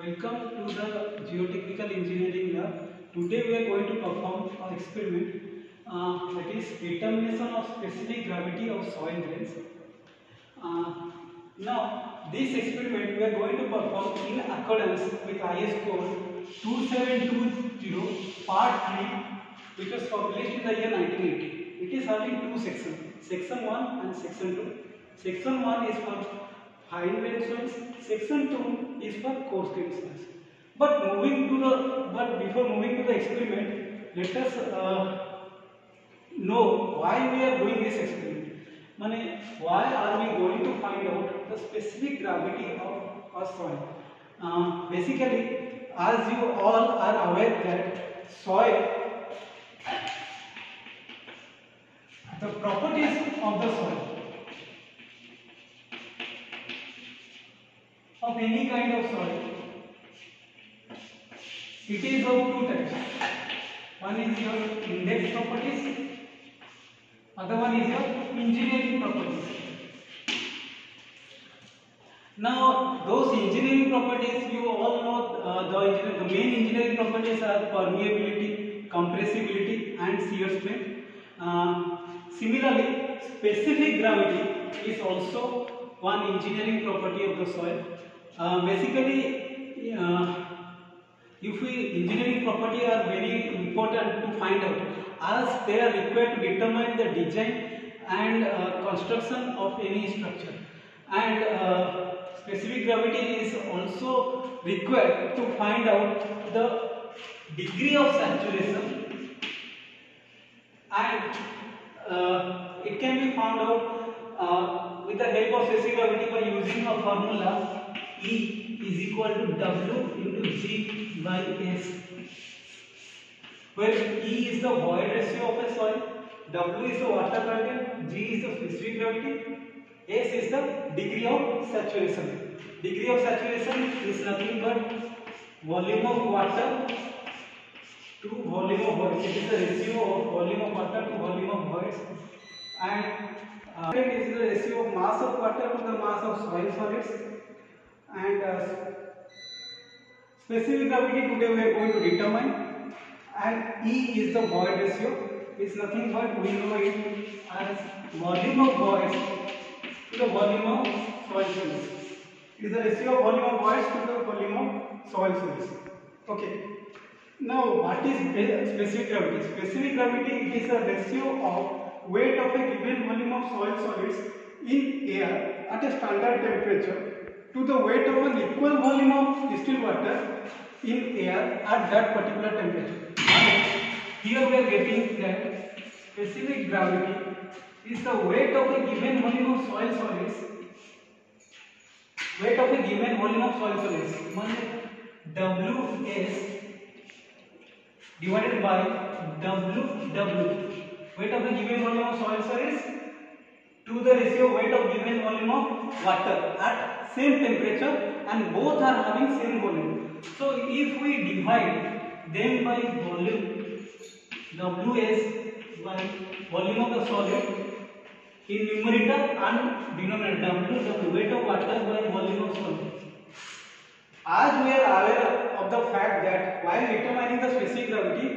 welcome to the geotechnical engineering lab. Today we are going to perform an experiment uh, that is determination of specific gravity of soil grains. Uh, now this experiment we are going to perform in accordance with IS code 2720 part 3 which was published in the year 1980. It is having two sections, section 1 and section 2. Section 1 is for grained soils, section 2 is for coarse grained soils. But moving to the but before moving to the experiment, let us uh, know why we are doing this experiment. Mane, why are we going to find out the specific gravity of a soil? Uh, basically, as you all are aware that soil the properties of the soil of any kind of soil it is of two types one is your index properties other one is your engineering properties now those engineering properties you all know uh, the, the main engineering properties are permeability compressibility and shear strength uh, Similarly, specific gravity is also one engineering property of the soil. Uh, basically, uh, if we engineering property are very important to find out as they are required to determine the design and uh, construction of any structure. And uh, specific gravity is also required to find out the degree of saturation and uh, it can be found out uh, with the help of specific gravity by using a formula E is equal to W into G by S where E is the void ratio of a soil, W is the water content, G is the specific gravity, S is the degree of saturation. Degree of saturation is nothing but volume of water to volume of voids. It is the ratio of volume of water to volume of voids. And uh, it is the ratio of mass of water to the mass of soil solids. And uh, specific gravity today we are going to determine. And E is the void ratio. It's nothing but we know it as volume of voids to the volume of soil solids. It is the ratio of volume of voids to the volume of soil solids. Okay. Now, what is specific gravity? Specific gravity is a ratio of weight of a given volume of soil solids in air at a standard temperature to the weight of an equal volume of distilled water in air at that particular temperature. Here we are getting that specific gravity is the weight of a given volume of soil solids weight of a given volume of soil solids Ws divided by WW weight of the given volume of soil solids to the ratio weight of given volume of water at same temperature and both are having same volume. So if we divide them by volume Ws by volume of the solid in numerator and denominator WW weight of water by volume of solid. As we are aware of the fact that while determining the specific gravity,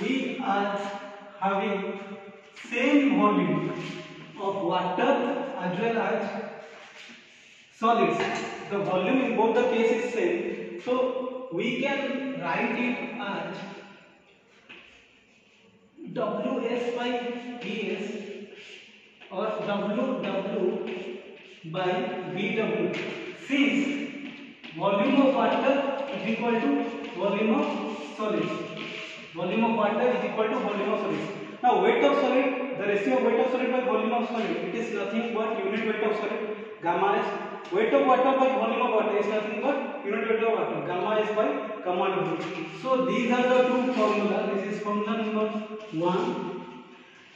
we are having same volume of water as well as solids. The volume in both the cases is same. So we can write it as Ws by Ds or WW by VW. Since volume of water is equal to volume of solids. Volume of water is equal to volume of solids. Now weight of solid, the ratio of weight of solid by volume of solid, it is nothing but unit weight of solid, gamma s. Weight of water by volume of water is nothing but unit weight of water, gamma s by gamma w. So these are the two formula. This is formula number one,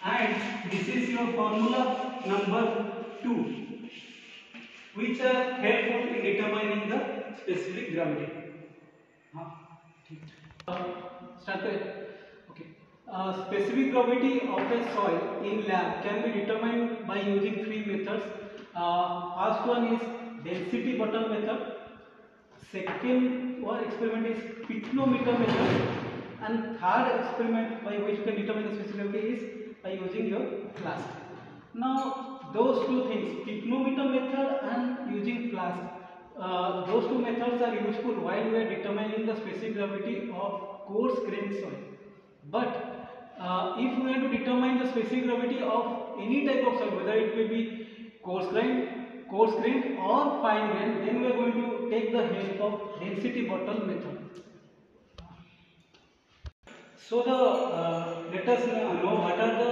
and this is your formula number two which are helpful in determining the specific gravity. Uh, start okay. Specific gravity of a soil in lab can be determined by using three methods. Uh, first one is density bottle method. second one experiment is pycnometer method and third experiment by which you can determine the specific gravity is by using your flask. Now those two things, pycnometer method and using flask, uh, those two methods are useful while we are determining the specific gravity of coarse grained soil. But uh, if we want to determine the specific gravity of any type of soil, whether it may be coarse grain, coarse grain or fine grain, then we are going to take the help of density bottle method. So the uh, let us know what are the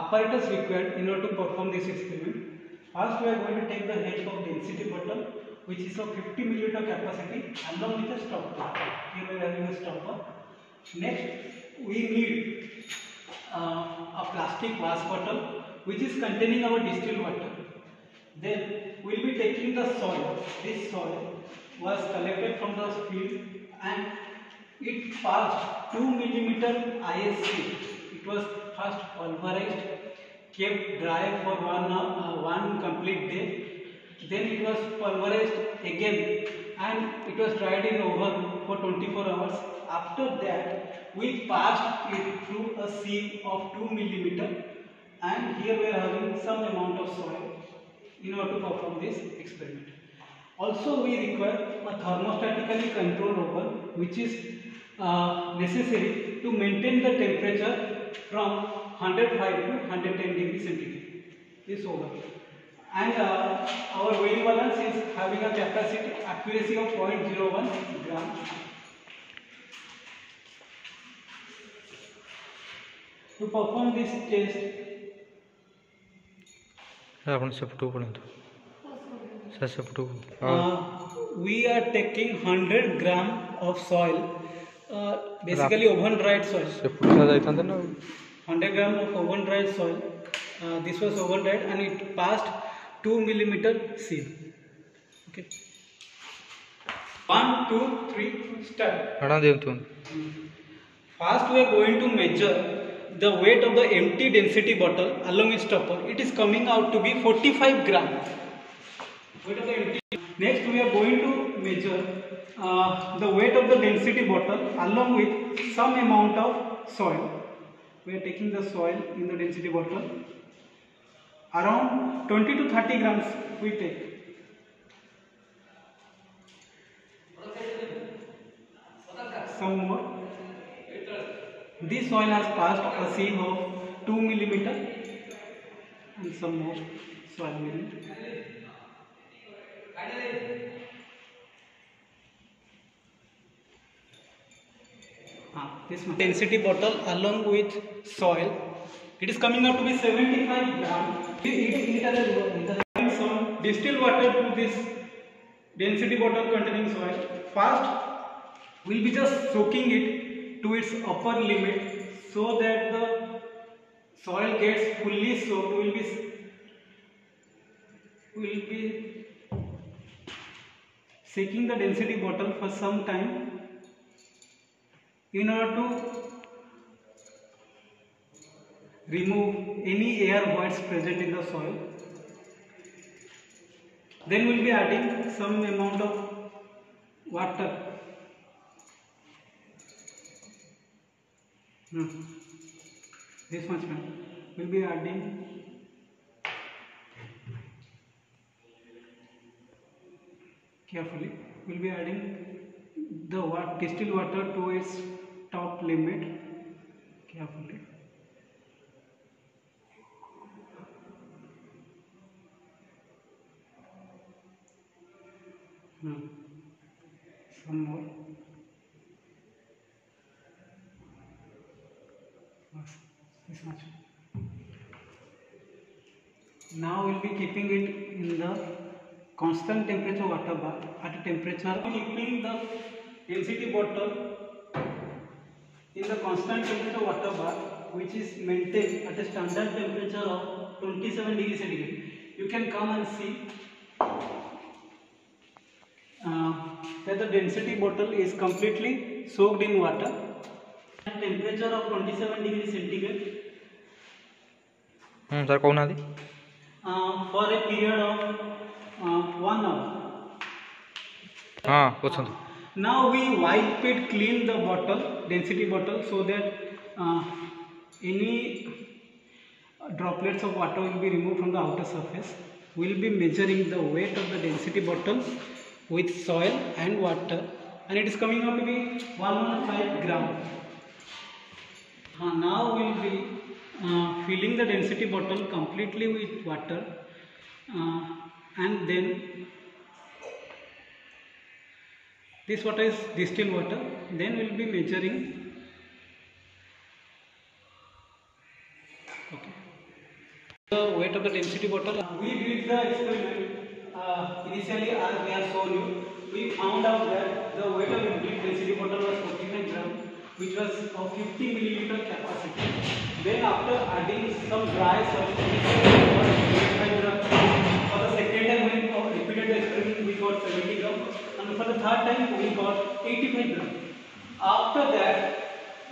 apparatus required in order to perform this experiment. First, we are going to take the help of density bottle, which is of 50 milliliter capacity, along with a stopper. Here we are having a stopper. Next, we need uh, a plastic wash bottle, which is containing our distilled water. Then we will be taking the soil. This soil was collected from the field and it passed 2 millimeter IS sieve. It was first pulverized, kept dry for one, uh, one complete day. Then it was pulverized again it was dried in oven for 24 hours. After that, we passed it through a sieve of 2 millimeter and here we are having some amount of soil in order to perform this experiment. Also, we require a thermostatically controlled oven which is uh, necessary to maintain the temperature from 105 to 110 degree centigrade. This oven. And uh, having a capacity accuracy of 0.01 gram to perform this test आपण सब 2 पढ़ो sir सब 2 we are taking 100 gram of soil uh, basically oven dried soil सब पूछा जाइथांते ना 100 gram of oven dried soil uh, this was oven dried and it passed 2 millimeter sieve One, two, three, start. First, we are going to measure the weight of the empty density bottle along its stopper. It is coming out to be 45 grams. Weight of the empty. Next, we are going to measure uh, the weight of the density bottle along with some amount of soil. We are taking the soil in the density bottle. Around 20 to 30 grams we take. Some more. This soil has passed a sieve of 2 millimeter and some more soil be. Ah, this one. density bottle along with soil. It is coming out to be 75 gram. It, it, it has a- it has a- some distilled water to this density bottle containing soil. First, we'll be just soaking it to its upper limit so that the soil gets fully soaked. We'll be will be shaking the density bottle for some time in order to remove any air voids present in the soil. Then we'll be adding some amount of water. This much man. will be adding carefully. will be adding the distilled water to its top limit carefully. Now we'll be keeping it in the constant temperature water bath at temperature. Keeping the density bottle in the constant temperature water bath which is maintained at a standard temperature of 27 degree centigrade. You can come and see uh, that the density bottle is completely soaked in water. At temperature of 27 degree centigrade. Hmm, sir, uh, for a period of uh, one hour. Ah, what's? Now we wipe it, clean the bottle, density bottle, so that uh, any droplets of water will be removed from the outer surface. We'll be measuring the weight of the density bottle with soil and water and it is coming out to be one point five gram. Uh, now we'll be uh, filling the density bottle completely with water, uh, and then this water is distilled water. Then we'll be measuring. Okay. The weight of the density bottle. We did the experiment uh, initially as we have shown you we found out that the weight of the density bottle was 49 gram which was of 50 milliliter capacity then after adding some dry substance it was 25 gram for the second time we repeated the experiment we got 70 gram and for the third time we got 85 gram after that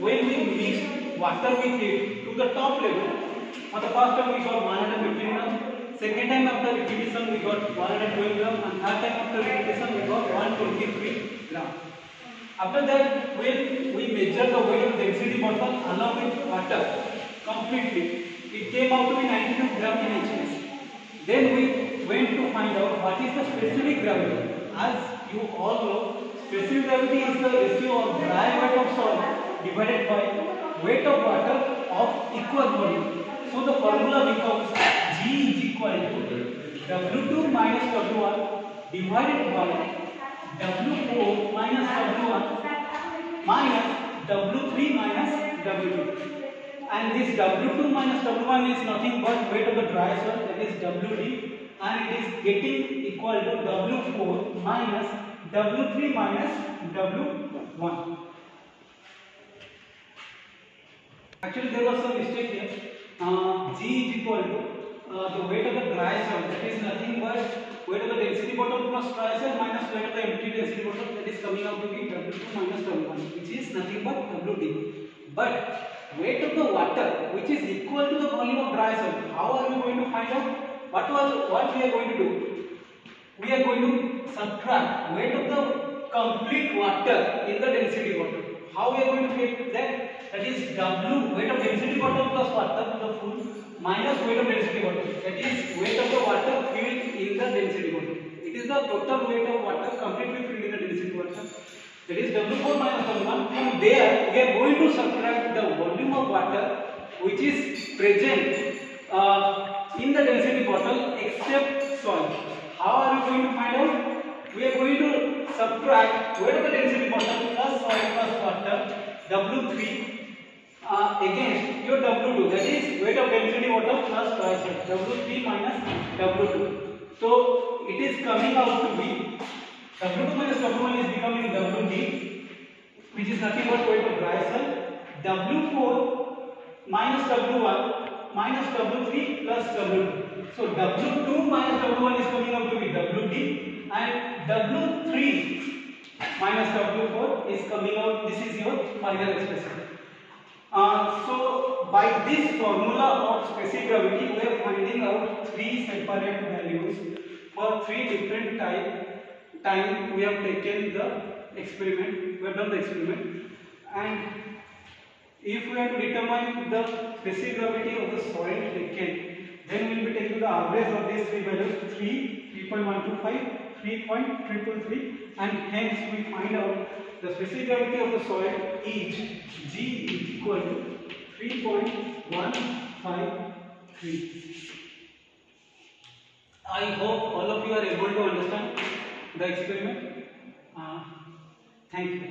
when we mixed water with it to the top level for the first time we got 115 gram second time after repetition we got 112 gram and third time after repetition we got 123 gram after that, when we measure the weight of the density bottle along with water completely, it came out to be 92 gram in HMS. Then we went to find out what is the specific gravity. As you all know, specific gravity is the ratio of dry weight of soil divided by weight of water of equal volume. So the formula becomes G is equal to W2 minus W1 divided by W4 minus W1 minus W3 minus W2. And this W2 minus W1 is nothing but weight of the dry soil that is WD and it is getting equal to W4 minus W3 minus W1. Actually there was some mistake here. Uh, G is equal to uh, the weight of the dry soil that is nothing but weight of the density bottle plus dry soil minus weight of the empty density bottle that is coming out to be W2 minus W1 which is nothing but WD. But weight of the water which is equal to the volume of dry soil how are we going to find out? What was what we are going to do? We are going to subtract weight of the complete water in the density bottle. How we are going to get that? That is W weight of density bottle plus water to the full minus weight of density bottle. That is weight of the water filled in the density bottle. It is the total weight of water completely filled in the density bottle. That is W4 minus W1. From there, we are going to subtract the volume of water which is present uh, in the density bottle except soil. How are we going to find out? We are going to subtract of the density bottle plus soil plus water W3 uh, against your W2 that is weight of density bottle plus soil W3 minus W2. So it is coming out to be W2 minus W1 is becoming WD which is nothing but weight of dry soil W4 minus W1 minus W3 plus W2. So W2 minus W1 is coming out to be WD and W3 minus W4 is coming out. This is your final expression. Uh, so by this formula of specific gravity, we are finding out three separate values for three different type time we have taken the experiment. We have done the experiment, and if we have to determine the specific gravity of the soil taken, then we will be taking the average of these three values 3, 3.125, 3.333 and hence we find out the specific gravity of the soil is G is equal to 3.153. I hope all of you are able to understand the experiment. Uh, thank you.